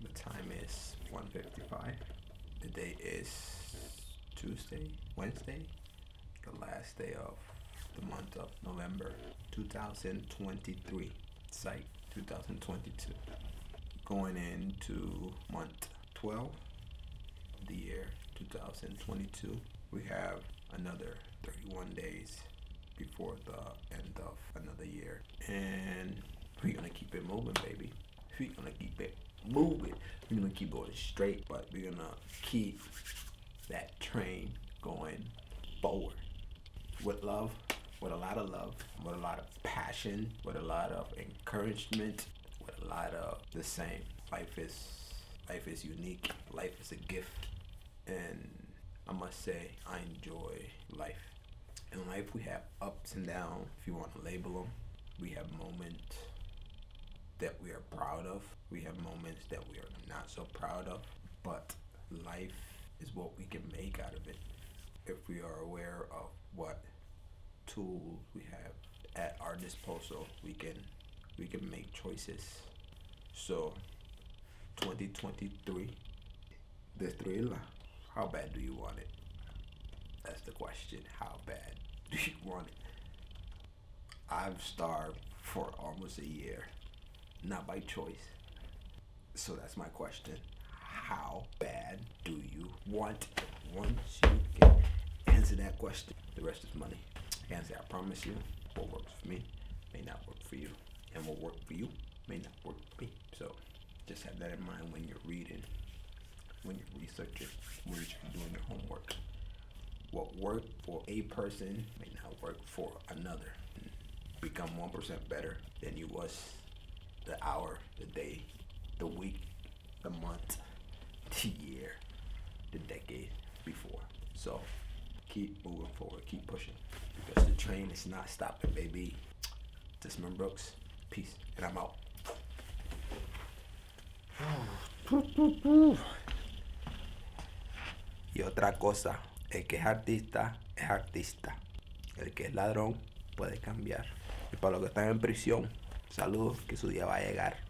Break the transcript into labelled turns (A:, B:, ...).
A: The time is 1:55. The date is Tuesday, Wednesday, the last day of the month of November 2023. Site 2022. Going into month 12, the year 2022. We have another 31 days before the end of another year. And we're gonna keep it moving, baby. We're gonna keep it moving. We're gonna keep going straight, but we're gonna keep that train going forward with love, with a lot of love, with a lot of passion, with a lot of encouragement, with a lot of the same. Life is life is unique. Life is a gift, and I must say I enjoy life. In life, we have ups and downs. If you want to label them, we have moments that we are proud of. We have moments that we are not so proud of. But life is what we can make out of it if we are aware of what tools we have at our disposal. We can we can make choices. So 2023 the Destruirla. How bad do you want it? That's the question. How bad do you want it? I've starved for almost a year, not by choice. So that's my question. How bad do you want? Once you can answer that question, the rest is money. Answer, I promise you what works for me may not work for you. And what worked for you may not work for me. So just have that in mind when you're reading, when you're researching, when you're doing your homework. What worked for a person may not work for another. Become 1% better than you was the hour, the day, the week, the month, the year, the decade before. So keep moving forward, keep pushing. Because the train is not stopping, baby. Desmond Brooks, peace. And I'm out. Y otra cosa, el que es artista es artista. El que es ladrón puede cambiar. Y para los que están en prisión, saludos, que su día va a llegar.